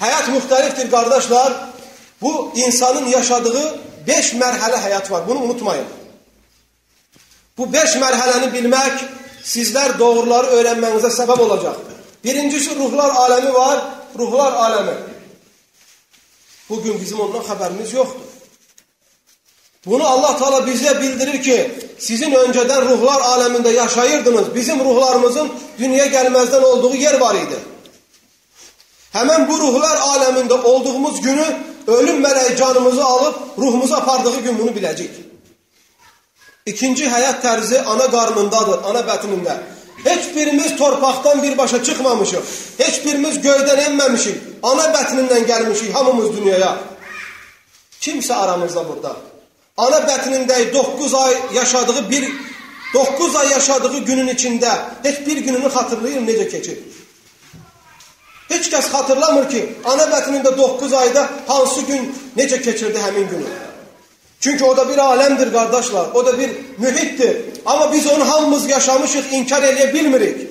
Həyat müxtəlifdir qardaşlar. Bu insanın yaşadığı 5 mərhələ həyat var. Bunu unutmayın. Bu 5 mərhələni bilmək sizlər doğruları öyrənmənizə səbəb olacaq. Birincisi ruhlar aləmi var. Ruhlar aləmi. Bugün bizim ondan xəbərimiz yoxdur. Bunu Allah Teala bize bildirir ki sizin önceden ruhlar aleminde yaşayırdınız. Bizim ruhlarımızın dünyaya gelmezden olduğu yer var idi. Hemen bu ruhlar aleminde olduğumuz günü ölüm meleği canımızı alıp ruhumuza apardığı gün bunu bilecek. İkinci hayat terzi ana karnındadır, ana betininde. Hiçbirimiz torpaktan bir başa çıkmamışıq. Hiçbirimiz göyden enmemişik. Ana betininden gelmişik hamımız dünyaya. Kimse aramızda burada. ana bətnində 9 ay yaşadığı bir 9 ay yaşadığı günün içində heç bir gününü xatırlayır necə keçir? Heç kəs xatırlamır ki, ana bətnində 9 ayda hansı gün necə keçirdi həmin günü. Çünki o da bir aləmdir qardaşlar, o da bir mühitdir. Amma biz onu hamımız yaşamışıq, inkar eləyə bilmirik.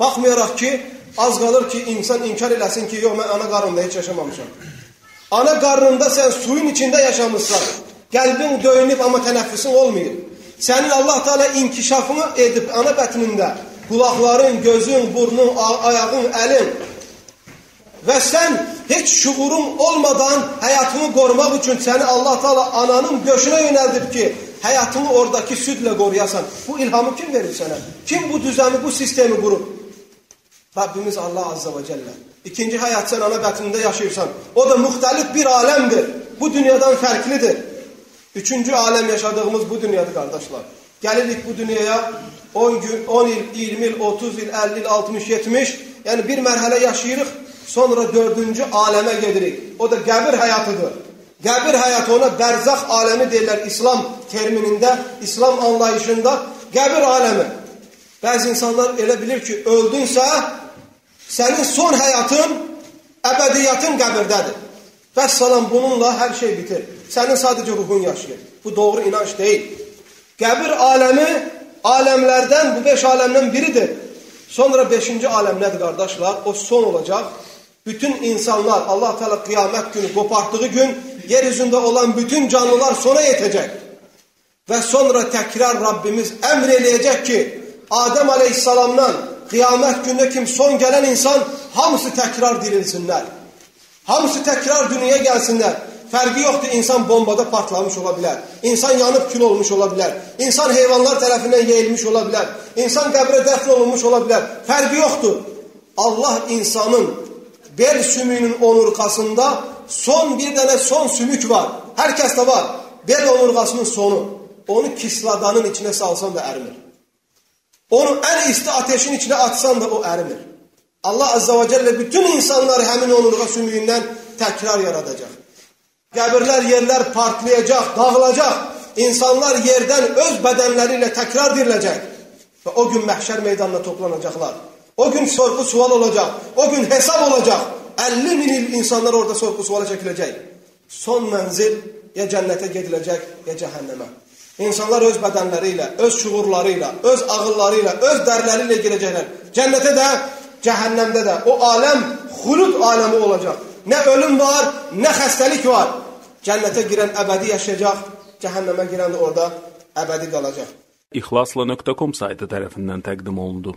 Baxmayaraq ki, az qalır ki, insan inkar eləsin ki, yox, mən ana qarnında heç yaşamamışam. Ana qarnında sən suyun içində yaşamışsan. Qəlbin döyünüb amma tənəffüsün olmayıb. Sənin Allah Teala inkişafını edib ana bətnində qulaqların, gözün, burnun, ayağın, əlin və sən heç şuurun olmadan həyatını qorumaq üçün səni Allah Teala ananın döşünə yönəldib ki, həyatını oradakı südlə qoruyasan. Bu ilhamı kim verir sənə? Kim bu düzəni, bu sistemi qurub? Rabbimiz Allah Azza və Cəllə. İkinci həyat sən ana bətnində yaşayırsan. O da müxtəlif bir aləmdir. Bu dünyadan fərqlidir. Üçüncü alem yaşadığımız bu dünyada kardeşler. Gelirik bu dünyaya 10 gün, 10 yıl, 20 yıl, 30 yıl, 50 yıl, 60, 70 yani bir merhale yaşayırıq. Sonra dördüncü aleme gedirik. O da qəbir hayatıdır. Qəbir hayatı ona bərzaq alemi deyirlər İslam terminində, İslam anlayışında qəbir alemi. Bəzi insanlar elə bilir ki, öldünsə sənin son həyatın, əbədiyyatın qəbirdədir. Vəssalam bununla hər şey bitir. Sənin sadəcə ruhun yaşayır. Bu doğru inanç deyil. Qəbir aləmi aləmlərdən, bu beş aləmdən biridir. Sonra beşinci aləm nədir qardaşlar? O son olacaq. Bütün insanlar Allah Teala qiyamət günü qopartdığı gün yeryüzündə olan bütün canlılar sona yetəcək. Və sonra təkrar Rabbimiz əmr eləyəcək ki, Adəm aleyhissalamdan qiyamət günündə kim son gələn insan hamısı təkrar dirilsinlər. Hamısı təkrar dünyaya gəlsinlər. Fərqi yoxdur, insan bombada partlamış ola bilər. İnsan yanıb kül olmuş ola bilər. İnsan heyvanlar tərəfindən yeyilmiş ola bilər. İnsan qəbrə dəfn olunmuş ola bilər. Fərqi yoxdur. Allah insanın bel sümüyünün onurqasında son bir dənə son sümük var. Hər kəsdə var. Bel onurqasının sonu. Onu kisladanın içinə salsan da ərimir. Onu ən isti ateşin içinə atsan da o ərimir. Allah Azza və Cəllə bütün insanları həmin onurğa sümüyündən təkrar yaradacaq. Qəbirlər, yerlər partlayacaq, dağılacaq. İnsanlar yerdən öz bədənləri ilə təkrar diriləcək. Və o gün məhşər meydanına toplanacaqlar. O gün sorğu sual olacaq. O gün hesab olacaq. 50 min il insanlar orada sorğu suala çəkiləcək. Son mənzil ya cənnətə gediləcək, ya cəhənnəmə. İnsanlar öz bədənləri ilə, öz şuurları ilə, öz ağılları ilə, öz dərləri ilə girəcəklər. Cənnətə də, cəhənnəmdə də. O aləm xulud aləmi olacaq. Nə ölüm var, nə xəstəlik var. Cənnətə girən əbədi yaşayacaq, cəhənnəmə girən də orada əbədi qalacaq. İxlasla.com saytı tərəfindən təqdim olundu.